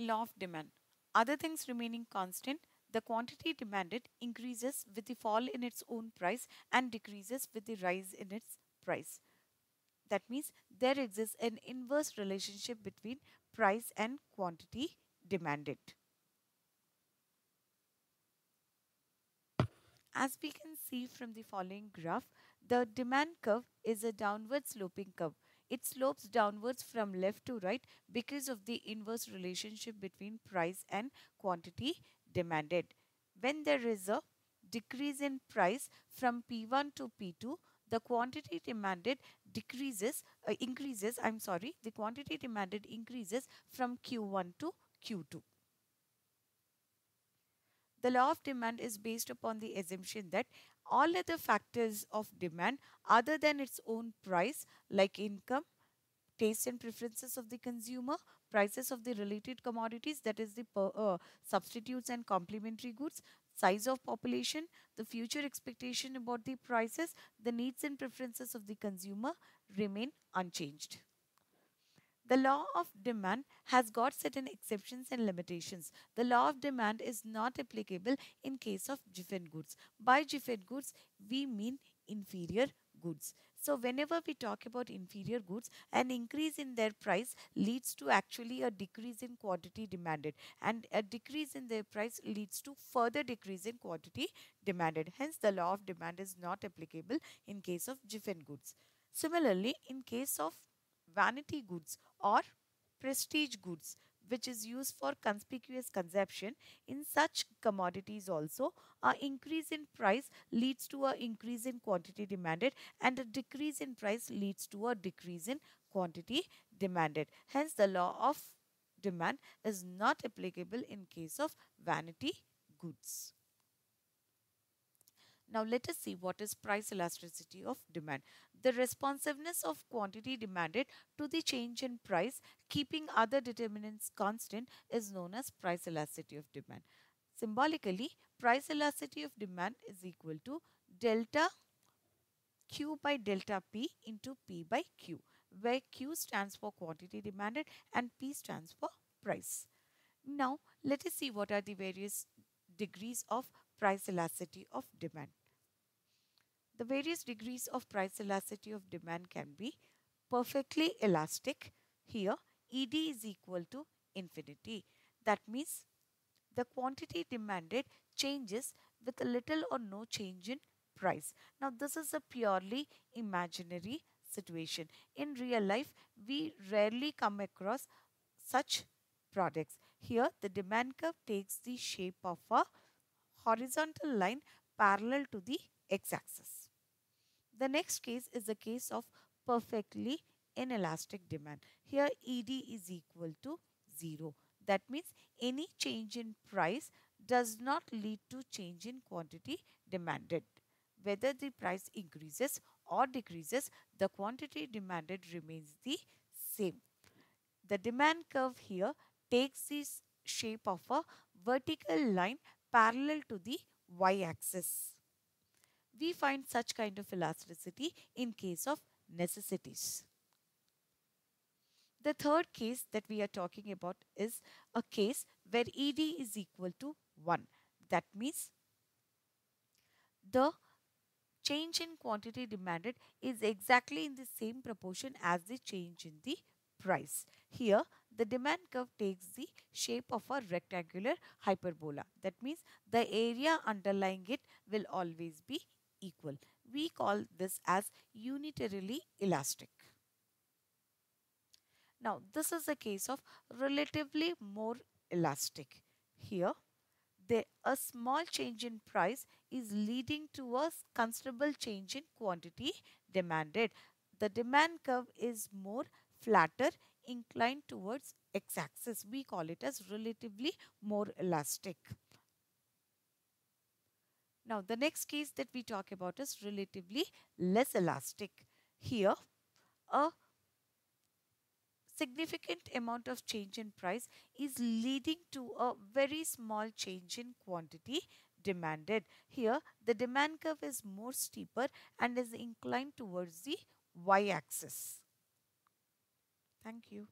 Law of demand. Other things remaining constant, the quantity demanded increases with the fall in its own price and decreases with the rise in its price. That means there exists an inverse relationship between price and quantity demanded. As we can see from the following graph, the demand curve is a downward sloping curve. It slopes downwards from left to right because of the inverse relationship between price and quantity demanded. When there is a decrease in price from P1 to P2, the quantity demanded decreases, uh, increases, I'm sorry, the quantity demanded increases from Q1 to Q2. The law of demand is based upon the assumption that all other factors of demand other than its own price like income, taste and preferences of the consumer, prices of the related commodities that is the uh, substitutes and complementary goods, size of population, the future expectation about the prices, the needs and preferences of the consumer remain unchanged. The law of demand has got certain exceptions and limitations. The law of demand is not applicable in case of Giffen goods. By Giffen goods, we mean inferior goods. So whenever we talk about inferior goods, an increase in their price leads to actually a decrease in quantity demanded and a decrease in their price leads to further decrease in quantity demanded. Hence the law of demand is not applicable in case of Giffen goods. Similarly, in case of vanity goods or prestige goods, which is used for conspicuous consumption in such commodities also. A increase in price leads to a increase in quantity demanded and a decrease in price leads to a decrease in quantity demanded. Hence the law of demand is not applicable in case of vanity goods. Now let us see what is price elasticity of demand. The responsiveness of quantity demanded to the change in price keeping other determinants constant is known as price elasticity of demand. Symbolically, price elasticity of demand is equal to delta Q by delta P into P by Q where Q stands for quantity demanded and P stands for price. Now let us see what are the various degrees of price elasticity of demand. The various degrees of price elasticity of demand can be perfectly elastic. Here, ED is equal to infinity. That means the quantity demanded changes with little or no change in price. Now, this is a purely imaginary situation. In real life, we rarely come across such products. Here, the demand curve takes the shape of a horizontal line parallel to the x-axis. The next case is the case of perfectly inelastic demand. Here ED is equal to 0. That means any change in price does not lead to change in quantity demanded. Whether the price increases or decreases, the quantity demanded remains the same. The demand curve here takes the shape of a vertical line parallel to the y-axis we find such kind of elasticity in case of necessities. The third case that we are talking about is a case where ED is equal to 1. That means the change in quantity demanded is exactly in the same proportion as the change in the price. Here, the demand curve takes the shape of a rectangular hyperbola. That means the area underlying it will always be equal. We call this as unitarily elastic. Now, this is a case of relatively more elastic. Here, the, a small change in price is leading to a considerable change in quantity demanded. The demand curve is more flatter inclined towards x-axis. We call it as relatively more elastic. Now the next case that we talk about is relatively less elastic. Here a significant amount of change in price is leading to a very small change in quantity demanded. Here the demand curve is more steeper and is inclined towards the y-axis. Thank you.